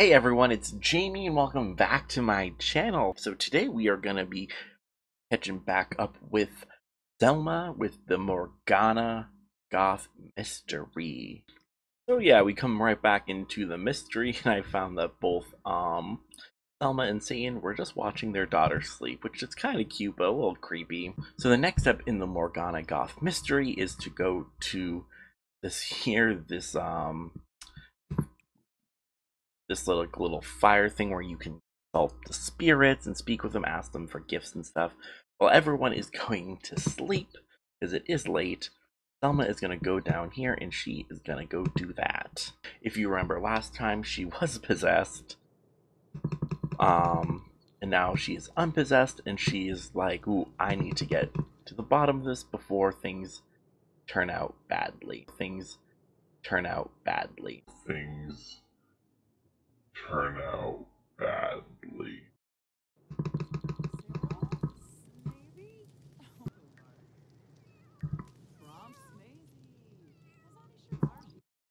Hey everyone, it's Jayme and welcome back to my channel. So today we are going to be catching back up with Selma with the Morgana Goth Mystery. So yeah, we come right back into the mystery and I found that both um Selma and Satan were just watching their daughter sleep, which is kind of cute but a little creepy. So the next step in the Morgana Goth Mystery is to go to this here, this um this little little fire thing where you can consult the spirits and speak with them, ask them for gifts and stuff. While everyone is going to sleep, because it is late, Selma is going to go down here and she is going to go do that. If you remember last time, she was possessed. Um, and now she is unpossessed and she is like, ooh, I need to get to the bottom of this before things turn out badly. Things turn out badly. Things turn out badly.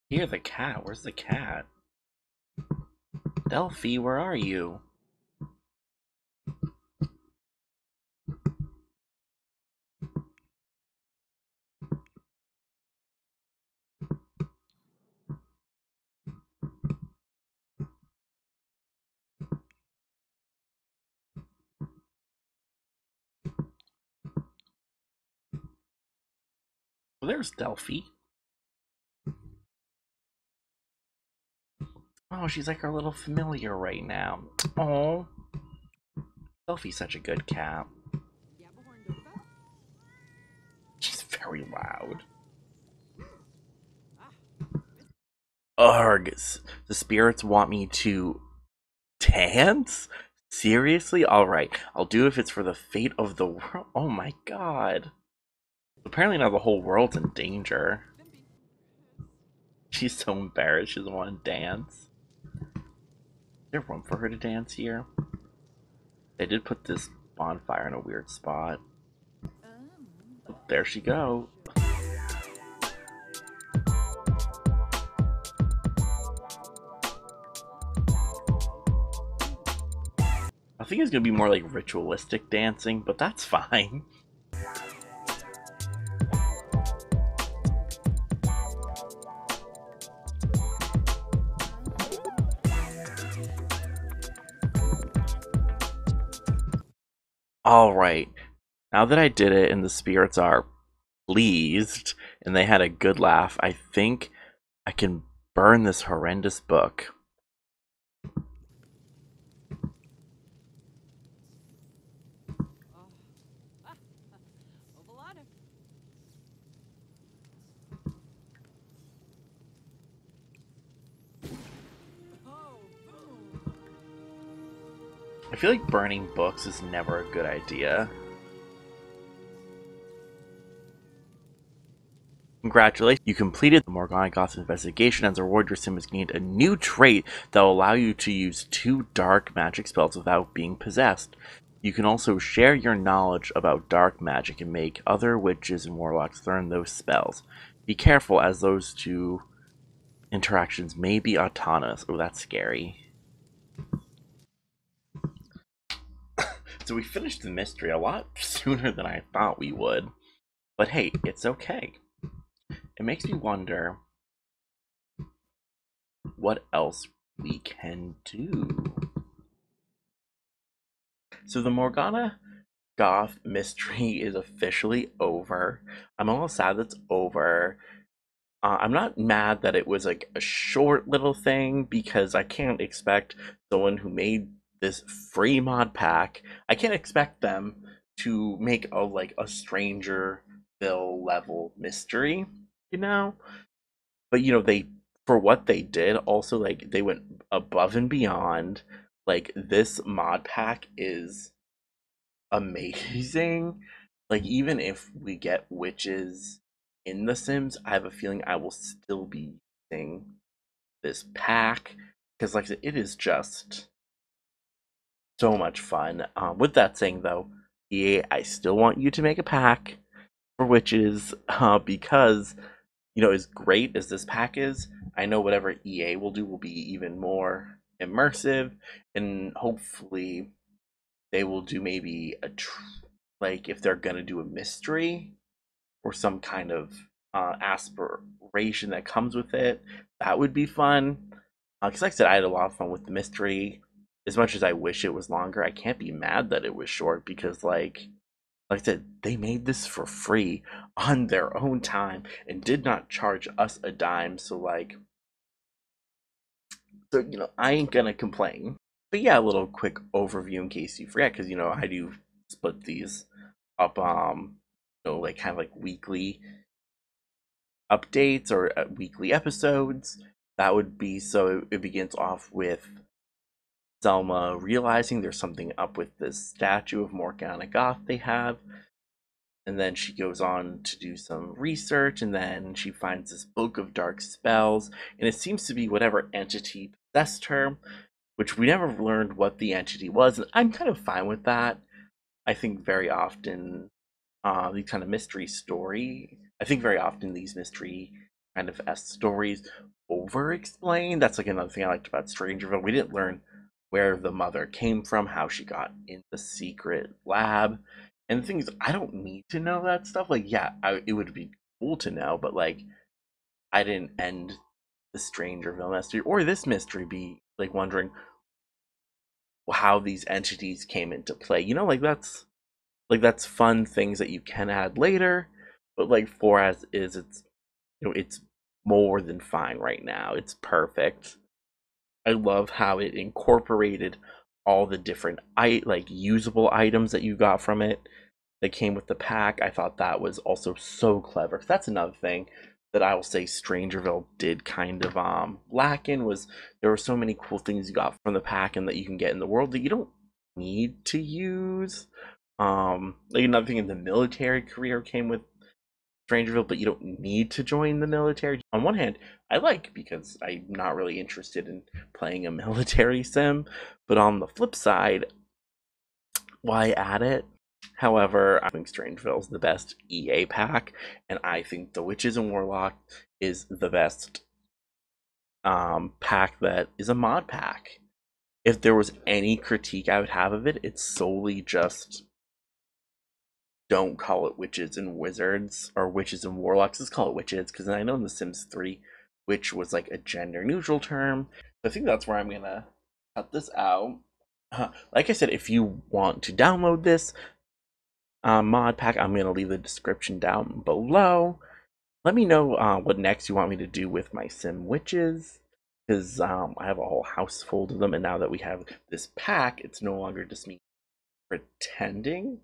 Here, the cat. Where's the cat? Delphi, where are you? There's Delphi. Oh, she's like our little familiar right now. Oh, Delphi's such a good cat. She's very loud. Ugh, the spirits want me to dance? Seriously? Alright, I'll do if it's for the fate of the world. Oh my god. Apparently now the whole world's in danger. She's so embarrassed she doesn't want to dance. Is there room for her to dance here? They did put this bonfire in a weird spot. There she go. I think it's gonna be more like ritualistic dancing, but that's fine. Alright, now that I did it and the spirits are pleased and they had a good laugh, I think I can burn this horrendous book. I feel like burning books is never a good idea. Congratulations, you completed the Morgana Goth investigation. As a reward, your sim has gained a new trait that will allow you to use two dark magic spells without being possessed. You can also share your knowledge about dark magic and make other witches and warlocks learn those spells. Be careful as those two interactions may be autonomous. Oh, that's scary. So we finished the mystery a lot sooner than I thought we would. But hey, it's okay. It makes me wonder what else we can do. So the Morgana Goth mystery is officially over. I'm a little sad that's over. Uh, I'm not mad that it was like a short little thing because I can't expect someone who made this free mod pack. I can't expect them to make a like a stranger bill level mystery, you know? But you know, they for what they did, also like they went above and beyond. Like this mod pack is amazing. Like even if we get witches in the Sims, I have a feeling I will still be using this pack because like it is just so much fun. Um, with that saying, though, EA, I still want you to make a pack for witches uh, because, you know, as great as this pack is, I know whatever EA will do will be even more immersive, and hopefully they will do maybe a tr- like if they're gonna do a mystery or some kind of uh, aspiration that comes with it. That would be fun. Because, uh, like I said, I had a lot of fun with the mystery. As much as I wish it was longer, I can't be mad that it was short because, like, like I said, they made this for free on their own time and did not charge us a dime. So, like, so you know, I ain't gonna complain. But yeah, a little quick overview in case you forget, because you know I do split these up, um, you know, like kind of like weekly updates or uh, weekly episodes. That would be so it begins off with Selma realizing there's something up with this statue of Morgana Goth they have. And then she goes on to do some research, and then she finds this book of dark spells, and it seems to be whatever entity possessed her, which we never learned what the entity was, and I'm kind of fine with that. I think very often uh, these kind of mystery story I think very often these mystery kind of S stories over explain. That's like another thing I liked about Strangerville. We didn't learn where the mother came from, how she got in the secret lab. And the thing is, I don't need to know that stuff. Like, yeah, I, it would be cool to know, but like, I didn't end the Strangerville mystery or this mystery be like wondering how these entities came into play. You know, like that's like that's fun things that you can add later but like for as is, it's you know it's more than fine right now. It's perfect. I love how it incorporated all the different i like usable items that you got from it that came with the pack. I thought that was also so clever. That's another thing that I will say Strangerville did kind of um lack in was there were so many cool things you got from the pack and that you can get in the world that you don't need to use. Um like another thing in the military career came with Strangerville, but you don't need to join the military. On one hand, I like because I'm not really interested in playing a military sim, but on the flip side, why add it? However, I think Strangerville is the best EA pack, and I think the Witches and Warlock is the best um, pack that is a mod pack. If there was any critique I would have of it, it's solely just don't call it witches and wizards or witches and warlocks. Let's call it witches because I know in The Sims 3, witch was like a gender neutral term. I think that's where I'm gonna cut this out. Uh, like I said, if you want to download this uh, mod pack, I'm gonna leave the description down below. Let me know uh, what next you want me to do with my sim witches because um, I have a whole house full of them, and now that we have this pack, it's no longer just me pretending.